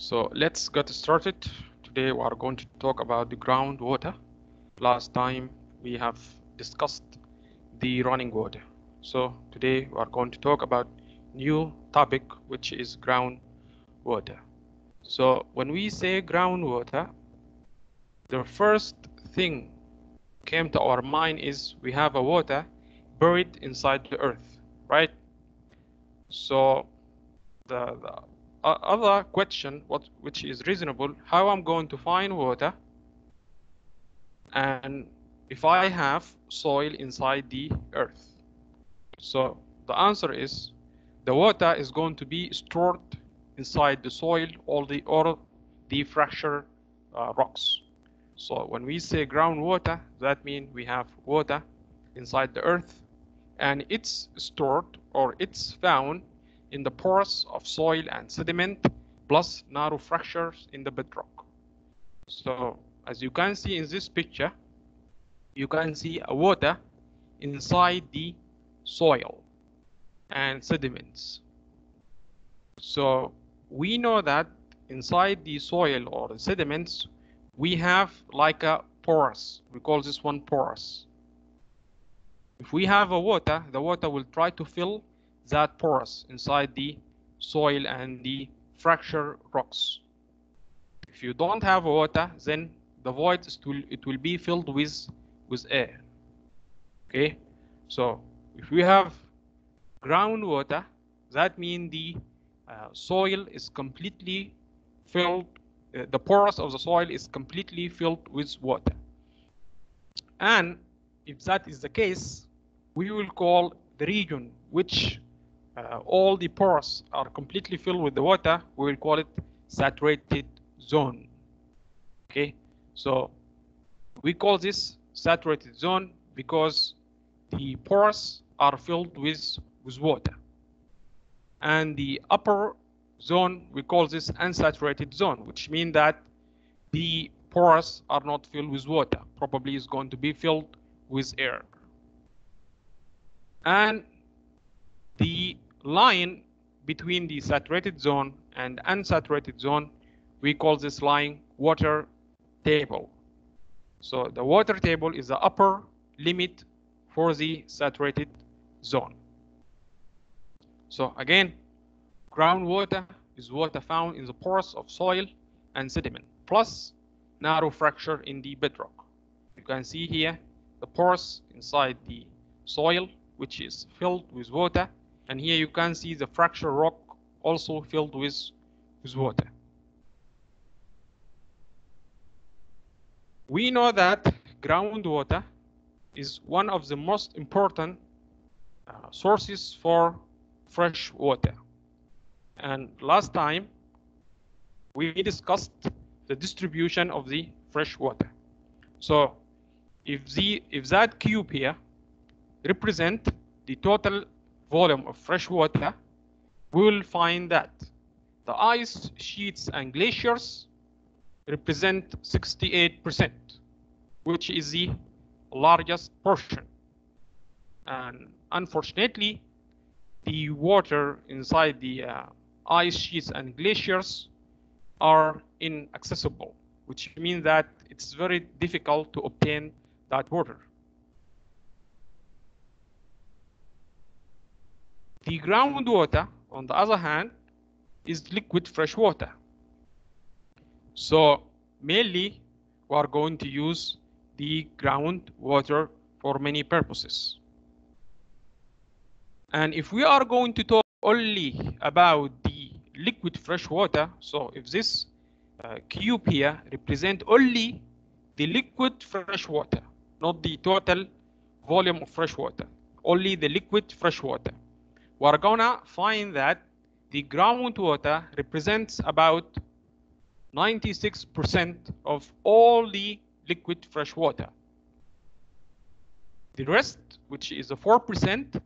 So let's get started. Today we are going to talk about the groundwater. Last time we have discussed the running water. So today we are going to talk about new topic which is groundwater. So when we say groundwater, the first thing came to our mind is we have a water buried inside the earth, right? So the, the other question, what which is reasonable, how I'm going to find water, and if I have soil inside the earth. So the answer is the water is going to be stored inside the soil or the or the fracture uh, rocks. So when we say groundwater, that means we have water inside the earth, and it's stored or it's found in the pores of soil and sediment, plus narrow fractures in the bedrock. So as you can see in this picture, you can see a water inside the soil and sediments. So we know that inside the soil or the sediments, we have like a porous. We call this one porous. If we have a water, the water will try to fill that porous inside the soil and the fracture rocks. If you don't have water, then the void to, it will be filled with with air. Okay, so if we have groundwater, that means the uh, soil is completely filled, uh, the pores of the soil is completely filled with water. And if that is the case, we will call the region which uh, all the pores are completely filled with the water, we will call it saturated zone. Okay, so we call this saturated zone because the pores are filled with, with water. And the upper zone, we call this unsaturated zone, which means that the pores are not filled with water, probably is going to be filled with air. And the line between the saturated zone and unsaturated zone, we call this line water table. So the water table is the upper limit for the saturated zone. So again, groundwater is water found in the pores of soil and sediment, plus narrow fracture in the bedrock. You can see here the pores inside the soil, which is filled with water, and here you can see the fracture rock also filled with, with water. We know that groundwater is one of the most important uh, sources for fresh water. And last time we discussed the distribution of the fresh water. So if the if that cube here represent the total volume of fresh water, we will find that the ice sheets and glaciers represent 68%, which is the largest portion. And unfortunately, the water inside the uh, ice sheets and glaciers are inaccessible, which means that it's very difficult to obtain that water. The groundwater, on the other hand, is liquid fresh water. So mainly we are going to use the groundwater for many purposes. And if we are going to talk only about the liquid fresh water, so if this uh, cube here represent only the liquid fresh water, not the total volume of fresh water, only the liquid fresh water. We're gonna find that the groundwater represents about 96% of all the liquid fresh water. The rest, which is the 4%,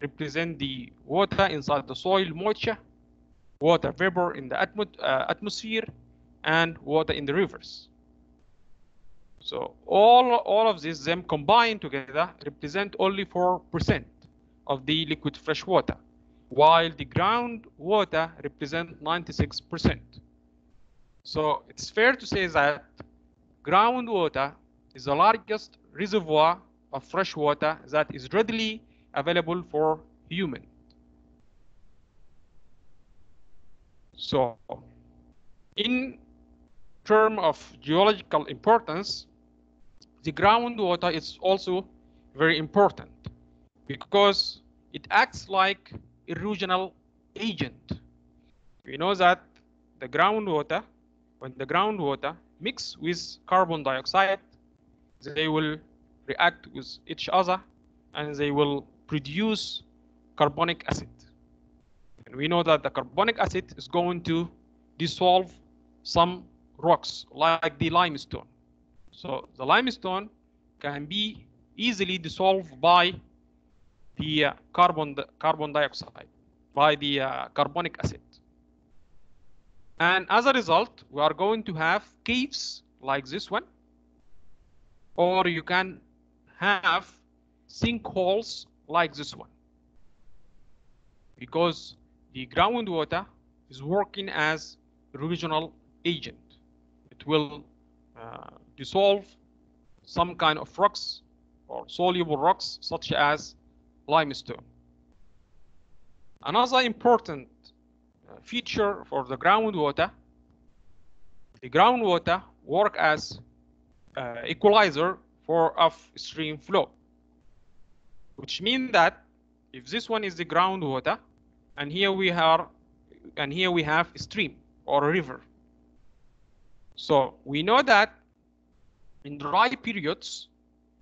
represent the water inside the soil moisture, water vapor in the atmo uh, atmosphere, and water in the rivers. So all, all of these them combined together represent only 4% of the liquid fresh water, while the groundwater represent 96%. So it's fair to say that groundwater is the largest reservoir of fresh water that is readily available for human. So in term of geological importance, the groundwater is also very important because it acts like erosional agent. We know that the groundwater, when the groundwater mix with carbon dioxide, they will react with each other and they will produce carbonic acid. And we know that the carbonic acid is going to dissolve some rocks like the limestone. So the limestone can be easily dissolved by the uh, carbon carbon dioxide, by the uh, carbonic acid. And as a result, we are going to have caves like this one, or you can have sinkholes like this one. Because the groundwater is working as erosional agent. It will uh, dissolve some kind of rocks or soluble rocks such as limestone. Another important uh, feature for the groundwater, the groundwater work as uh, equalizer for upstream flow, which means that if this one is the groundwater, and here we have, and here we have a stream or a river. So we know that in dry periods,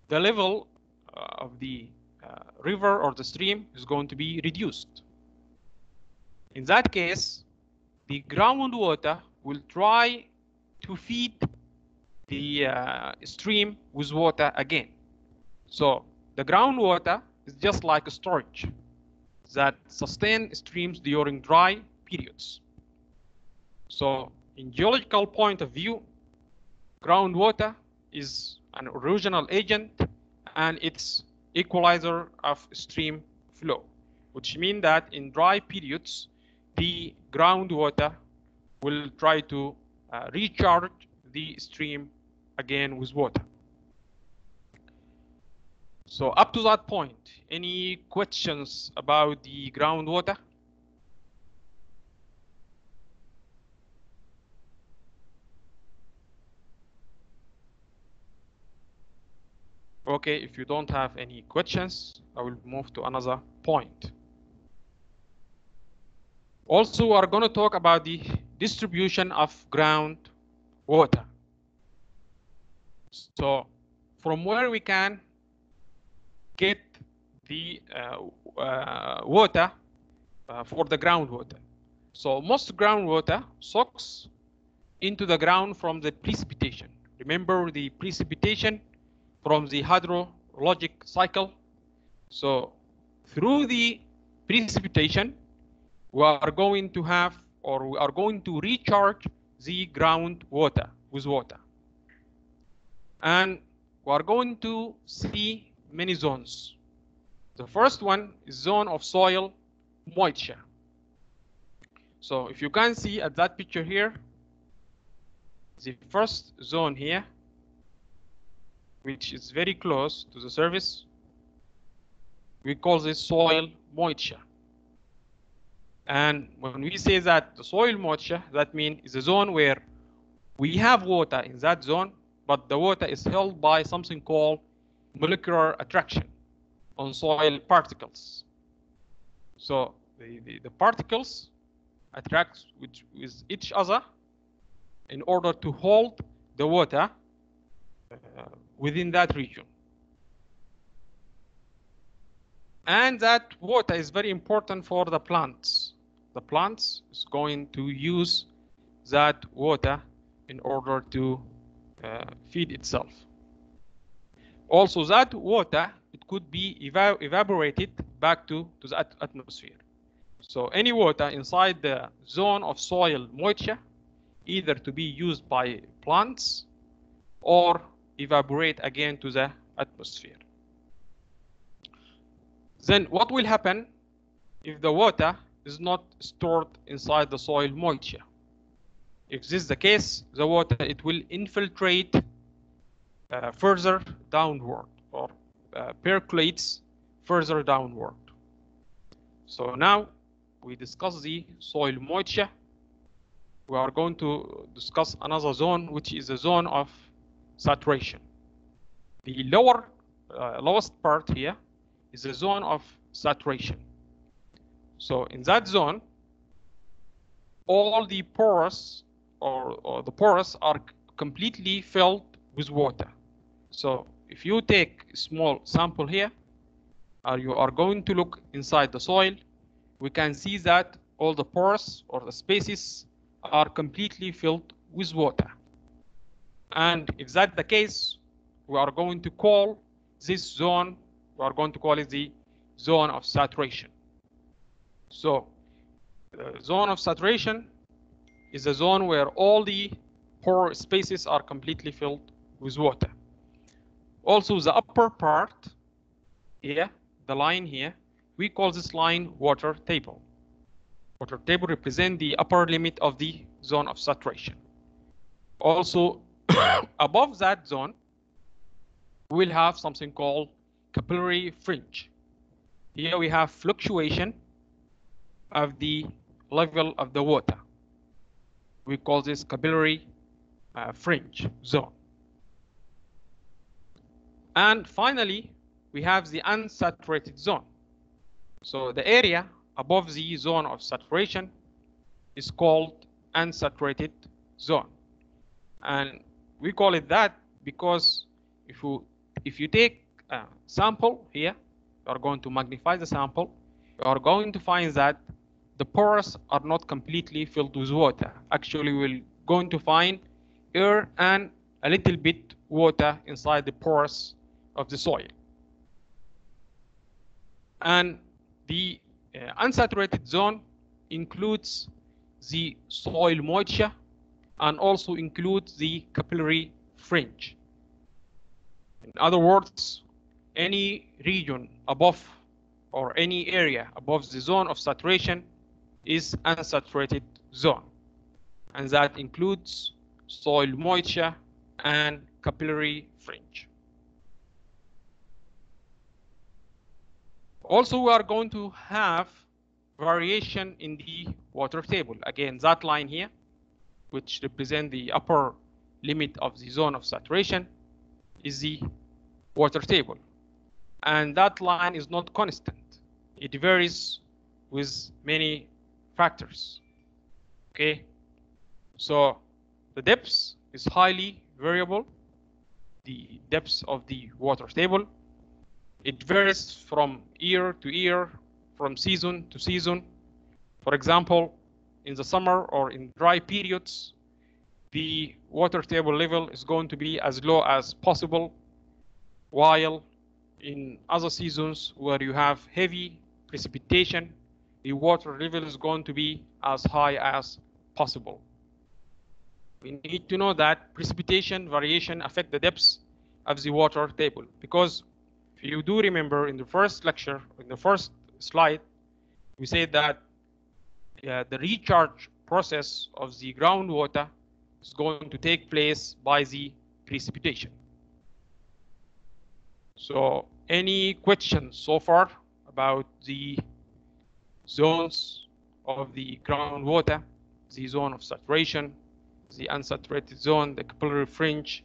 the level uh, of the river or the stream is going to be reduced. In that case, the groundwater will try to feed the uh, stream with water again. So the groundwater is just like a storage that sustain streams during dry periods. So in geological point of view, groundwater is an erosional agent and it's equalizer of stream flow, which means that in dry periods, the groundwater will try to uh, recharge the stream again with water. So up to that point, any questions about the groundwater? Okay, if you don't have any questions, I will move to another point. Also, we're going to talk about the distribution of ground water So, from where we can get the uh, uh, water uh, for the groundwater. So, most groundwater soaks into the ground from the precipitation. Remember the precipitation from the hydrologic cycle. So through the precipitation, we are going to have or we are going to recharge the groundwater with water. And we are going to see many zones. The first one is zone of soil moisture. So if you can see at that picture here, the first zone here which is very close to the surface, we call this soil moisture. And when we say that the soil moisture, that means it's a zone where we have water in that zone, but the water is held by something called molecular attraction on soil particles. So the, the, the particles attract with, with each other in order to hold the water uh, within that region. And that water is very important for the plants. The plants is going to use that water in order to uh, feed itself. Also, that water it could be eva evaporated back to, to the at atmosphere. So any water inside the zone of soil moisture, either to be used by plants or evaporate again to the atmosphere. Then what will happen if the water is not stored inside the soil moisture? If this is the case, the water it will infiltrate uh, further downward or uh, percolates further downward. So now we discuss the soil moisture. We are going to discuss another zone, which is the zone of saturation. The lower, uh, lowest part here is the zone of saturation. So in that zone, all the pores or, or the pores are completely filled with water. So if you take a small sample here, or you are going to look inside the soil, we can see that all the pores or the spaces are completely filled with water. And if that's the case, we are going to call this zone, we are going to call it the zone of saturation. So the zone of saturation is a zone where all the pore spaces are completely filled with water. Also, the upper part here, the line here, we call this line water table. Water table represent the upper limit of the zone of saturation. Also, above that zone, we'll have something called capillary fringe. Here we have fluctuation of the level of the water. We call this capillary uh, fringe zone. And finally, we have the unsaturated zone. So the area above the zone of saturation is called unsaturated zone. And we call it that because if you if you take a sample here, you are going to magnify the sample, you are going to find that the pores are not completely filled with water. Actually, we're going to find air and a little bit water inside the pores of the soil. And the uh, unsaturated zone includes the soil moisture and also includes the capillary fringe. In other words, any region above or any area above the zone of saturation is unsaturated zone. And that includes soil moisture and capillary fringe. Also, we are going to have variation in the water table. Again, that line here, which represent the upper limit of the zone of saturation, is the water table. And that line is not constant. It varies with many factors. Okay, so the depth is highly variable. The depth of the water table it varies from year to year, from season to season. For example, in the summer or in dry periods, the water table level is going to be as low as possible, while in other seasons where you have heavy precipitation, the water level is going to be as high as possible. We need to know that precipitation variation affect the depths of the water table because if you do remember in the first lecture, in the first slide, we said that uh, the recharge process of the groundwater is going to take place by the precipitation. So any questions so far about the zones of the groundwater, the zone of saturation, the unsaturated zone, the capillary fringe,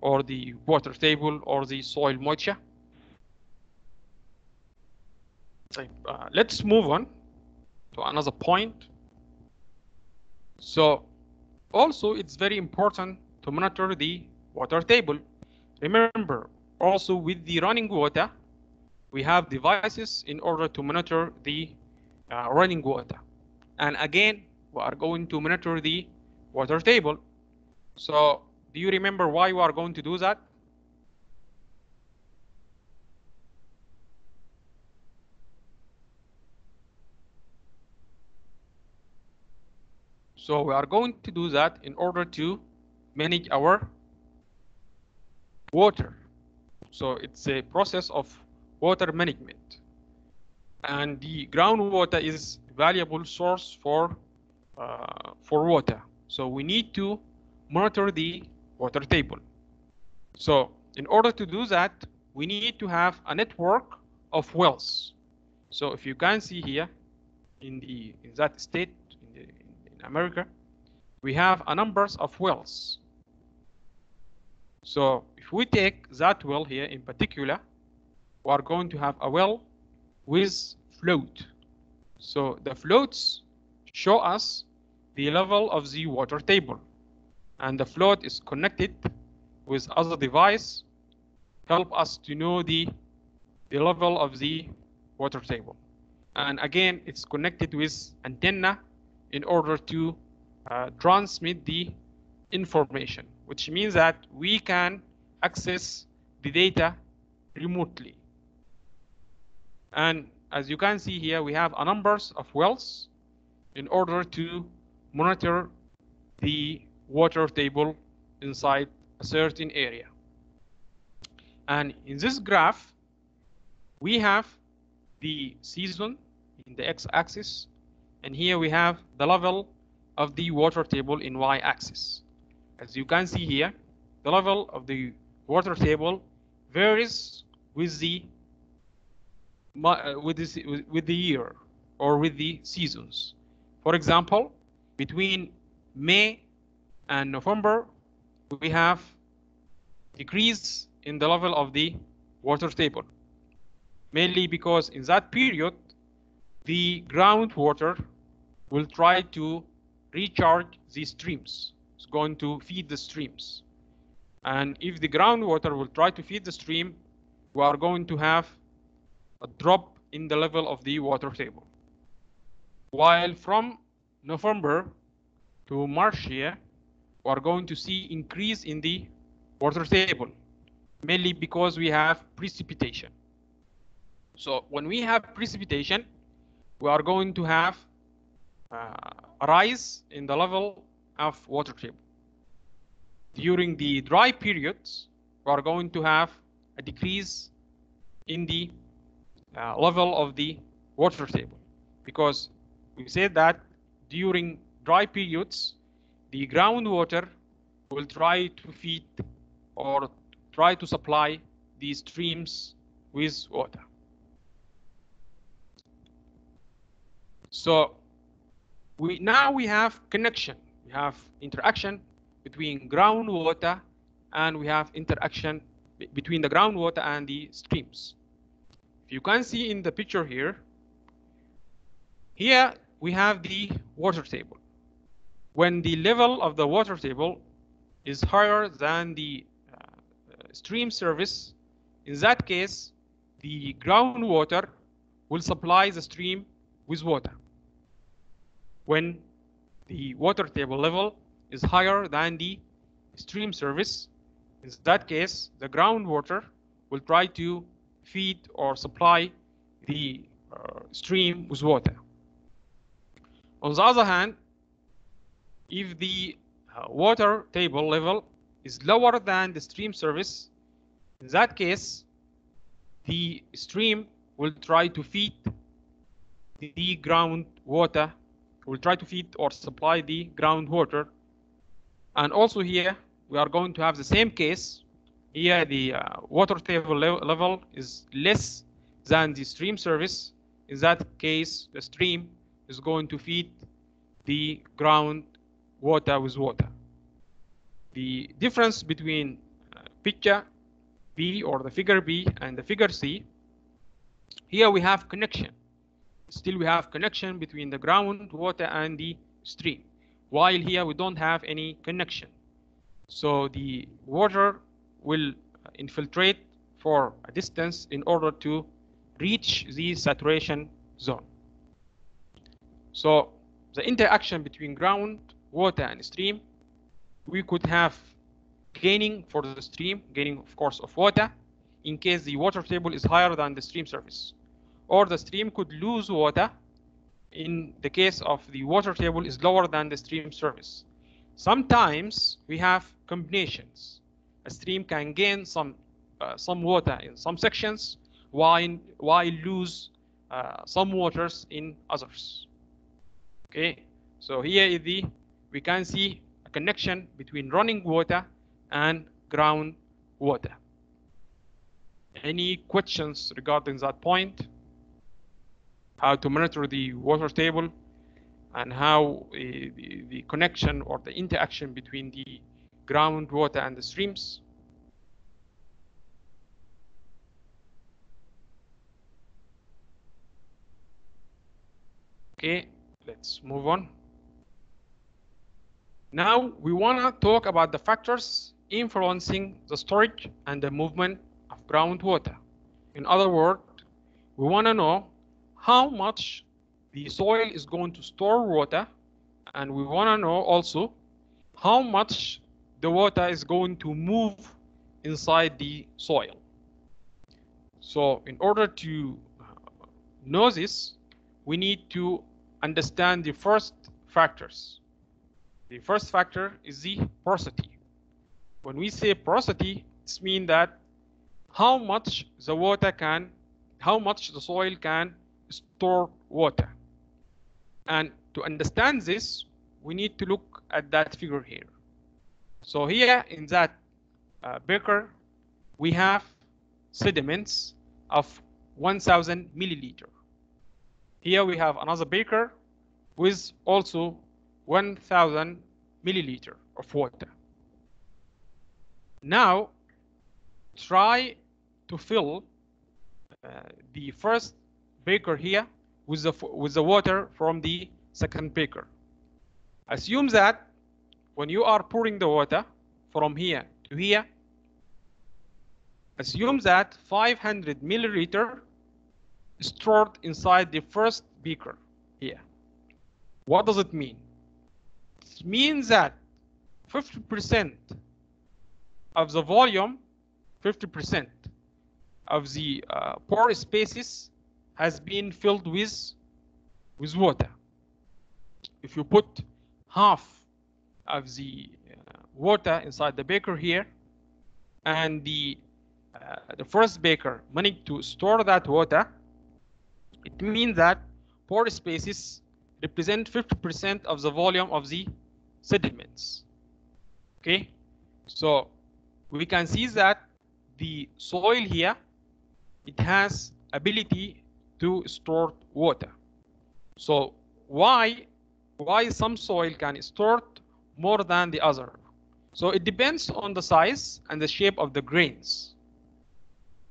or the water table, or the soil moisture? Uh, let's move on to another point. So also it's very important to monitor the water table. Remember also with the running water, we have devices in order to monitor the uh, running water. And again, we are going to monitor the water table. So do you remember why we are going to do that? So we are going to do that in order to manage our water. So it's a process of water management. And the groundwater is valuable source for uh, for water. So we need to monitor the water table. So in order to do that, we need to have a network of wells. So if you can see here in the in that state America, we have a numbers of wells. So if we take that well here in particular, we are going to have a well with float. So the floats show us the level of the water table and the float is connected with other device help us to know the, the level of the water table. And again, it's connected with antenna in order to uh, transmit the information, which means that we can access the data remotely. And as you can see here, we have a numbers of wells in order to monitor the water table inside a certain area. And in this graph, we have the season in the x-axis, and here we have the level of the water table in y-axis. As you can see here, the level of the water table varies with the uh, with the, with the year or with the seasons. For example, between May and November, we have decrease in the level of the water table, mainly because in that period, the groundwater will try to recharge these streams. It's going to feed the streams. And if the groundwater will try to feed the stream, we are going to have a drop in the level of the water table. While from November to March here, we are going to see increase in the water table, mainly because we have precipitation. So when we have precipitation, we are going to have uh, a rise in the level of water table. During the dry periods, we are going to have a decrease in the uh, level of the water table because we said that during dry periods, the groundwater will try to feed or try to supply these streams with water. So we now we have connection. We have interaction between groundwater and we have interaction between the groundwater and the streams. If you can see in the picture here, here we have the water table. When the level of the water table is higher than the uh, stream surface, in that case, the groundwater will supply the stream with water. When the water table level is higher than the stream surface, in that case, the groundwater will try to feed or supply the uh, stream with water. On the other hand, if the uh, water table level is lower than the stream surface, in that case, the stream will try to feed the ground water, will try to feed or supply the groundwater. And also here, we are going to have the same case here the uh, water table le level is less than the stream surface. In that case, the stream is going to feed the ground water with water. The difference between uh, picture B or the figure B and the figure C, here we have connection. Still we have connection between the ground water and the stream, while here we don't have any connection. So the water will infiltrate for a distance in order to reach the saturation zone. So the interaction between ground, water, and stream, we could have gaining for the stream, gaining of course of water, in case the water table is higher than the stream surface. Or the stream could lose water in the case of the water table is lower than the stream surface. Sometimes we have combinations a stream can gain some uh, some water in some sections while while lose uh, some waters in others. Okay, so here is the we can see a connection between running water and ground water. Any questions regarding that point? How to monitor the water table and how uh, the, the connection or the interaction between the groundwater and the streams? Okay, let's move on. Now we want to talk about the factors influencing the storage and the movement of groundwater. In other words, we want to know how much the soil is going to store water and we want to know also how much the water is going to move inside the soil. So in order to uh, know this, we need to understand the first factors. The first factor is the porosity. When we say porosity, it means that how much the water can, how much the soil can store water. And to understand this, we need to look at that figure here. So here in that uh, beaker, we have sediments of 1000 milliliter. Here we have another beaker with also 1000 milliliter of water. Now try to fill uh, the first beaker here with the with the water from the second beaker. Assume that when you are pouring the water from here to here, assume that 500 milliliter stored inside the first beaker here. What does it mean? It means that 50% of the volume, 50% of the uh, pore spaces has been filled with, with water. If you put half of the uh, water inside the beaker here, and the uh, the first beaker managed to store that water, it means that pore spaces represent 50% of the volume of the sediments. Okay, so we can see that the soil here, it has ability to store water. So why, why some soil can store more than the other? So it depends on the size and the shape of the grains.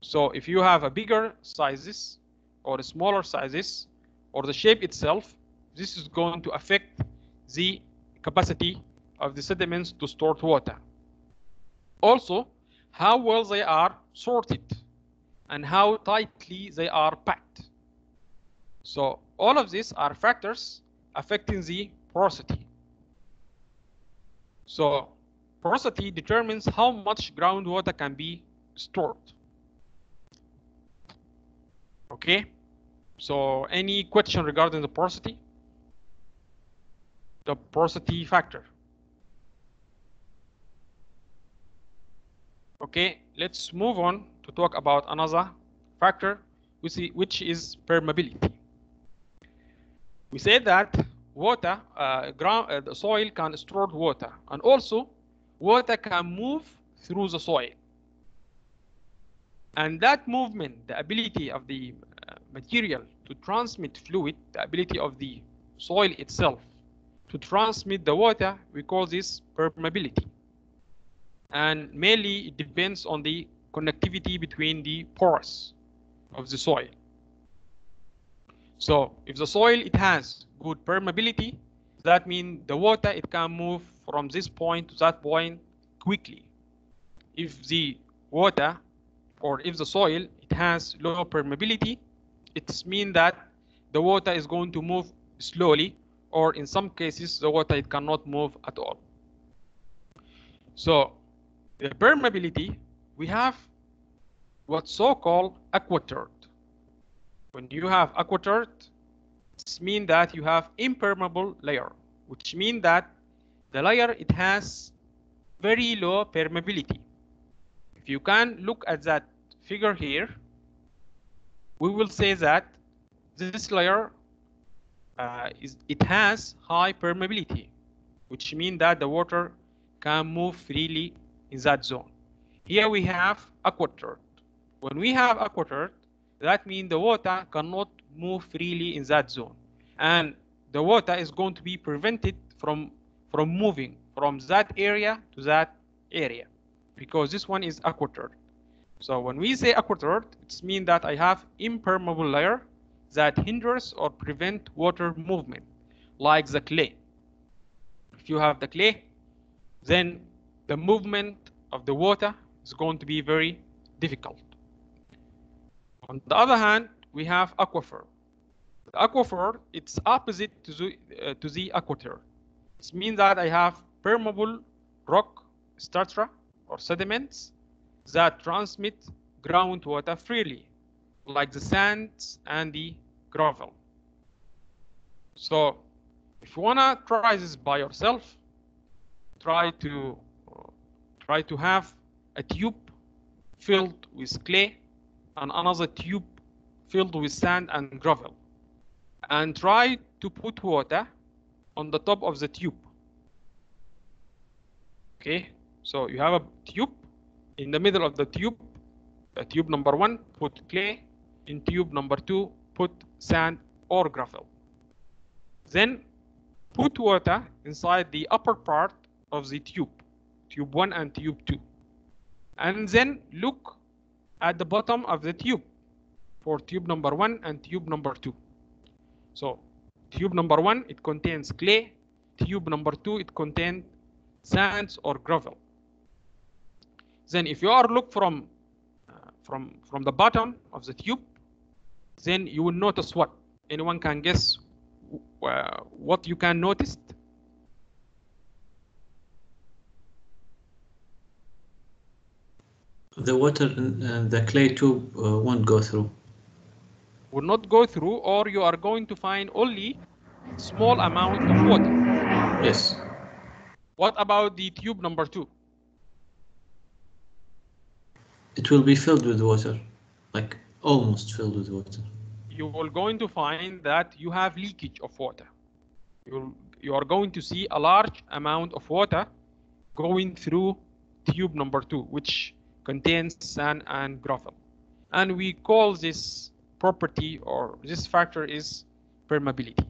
So if you have a bigger sizes or smaller sizes or the shape itself, this is going to affect the capacity of the sediments to store water. Also, how well they are sorted and how tightly they are packed. So all of these are factors affecting the porosity. So porosity determines how much groundwater can be stored. Okay, so any question regarding the porosity? The porosity factor. Okay, let's move on to talk about another factor, which is permeability. We said that water, uh, ground, uh, the soil can store water, and also water can move through the soil. And that movement, the ability of the uh, material to transmit fluid, the ability of the soil itself to transmit the water, we call this permeability and mainly it depends on the connectivity between the pores of the soil. So if the soil it has good permeability, that means the water it can move from this point to that point quickly. If the water or if the soil it has low permeability, it means that the water is going to move slowly or in some cases the water it cannot move at all. So the permeability, we have what's so-called aquitard. When you have aquitard, it means that you have impermeable layer, which means that the layer it has very low permeability. If you can look at that figure here, we will say that this layer uh, is it has high permeability. which means that the water can move freely in that zone. Here we have aquitard. When we have aquitard, that means the water cannot move freely in that zone. And the water is going to be prevented from, from moving from that area to that area because this one is aquitard. So when we say aquitard, it means that I have impermeable layer that hinders or prevent water movement, like the clay. If you have the clay, then the movement of the water is going to be very difficult. On the other hand, we have aquifer. The aquifer, it's opposite to the, uh, to the aquitard. It means that I have permeable rock strata or sediments that transmit groundwater freely, like the sands and the gravel. So if you wanna try this by yourself, try to try to have a tube filled with clay and another tube filled with sand and gravel. And try to put water on the top of the tube. Okay so you have a tube. In the middle of the tube uh, tube number one put clay. In tube number two put sand or gravel. Then put water inside the upper part of the tube tube one and tube two. And then look at the bottom of the tube for tube number one and tube number two. So tube number one it contains clay. Tube number two it contains sands or gravel. Then if you are look from uh, from from the bottom of the tube then you will notice what? Anyone can guess uh, what you can notice The water in uh, the clay tube uh, won't go through. will not go through or you are going to find only small amount of water Yes. what about the tube number two It will be filled with water, like almost filled with water. you will going to find that you have leakage of water. You'll, you are going to see a large amount of water going through tube number two, which contains sand and gravel. And we call this property or this factor is permeability.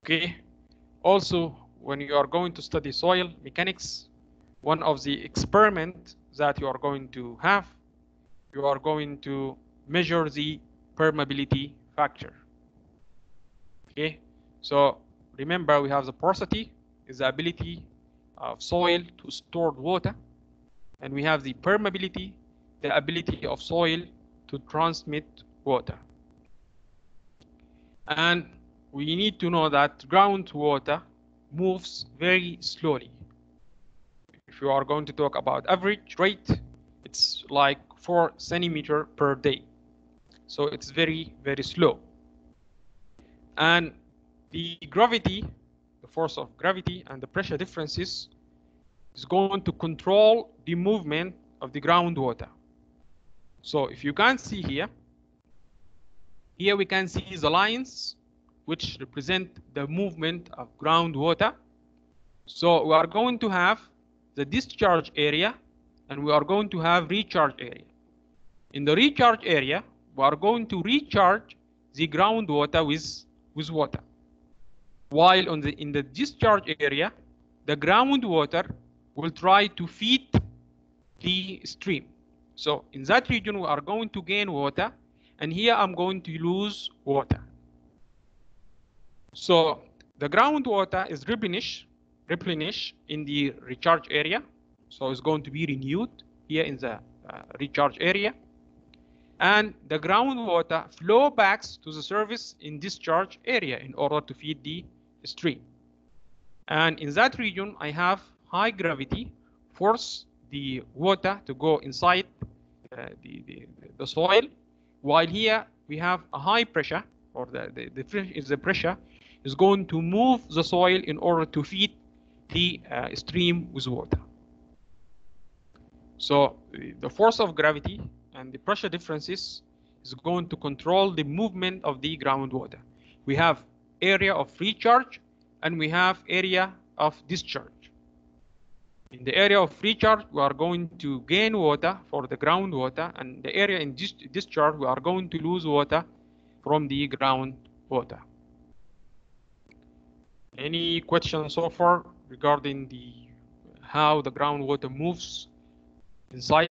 Okay. Also, when you are going to study soil mechanics, one of the experiment that you are going to have, you are going to measure the permeability factor. Okay, so remember we have the porosity is the ability of soil to store water, and we have the permeability, the ability of soil to transmit water. And we need to know that groundwater moves very slowly. If you are going to talk about average rate, it's like four centimeter per day. So it's very, very slow. And the gravity, the force of gravity and the pressure differences is going to control the movement of the groundwater. So if you can see here, here we can see the lines which represent the movement of groundwater. So we are going to have the discharge area and we are going to have recharge area. In the recharge area, we are going to recharge the groundwater with, with water. While on the in the discharge area, the groundwater will try to feed the stream. So in that region, we are going to gain water, and here I'm going to lose water. So the groundwater is replenished, in the recharge area. So it's going to be renewed here in the uh, recharge area. And the groundwater flow back to the surface in discharge area in order to feed the stream. And in that region, I have high gravity force the water to go inside uh, the, the, the soil, while here we have a high pressure, or the, the, the, the pressure is going to move the soil in order to feed the uh, stream with water. So the force of gravity and the pressure differences is going to control the movement of the groundwater. We have area of recharge and we have area of discharge. In the area of recharge, we are going to gain water for the groundwater, and the area in dis discharge, we are going to lose water from the groundwater. Any questions so far regarding the how the groundwater moves inside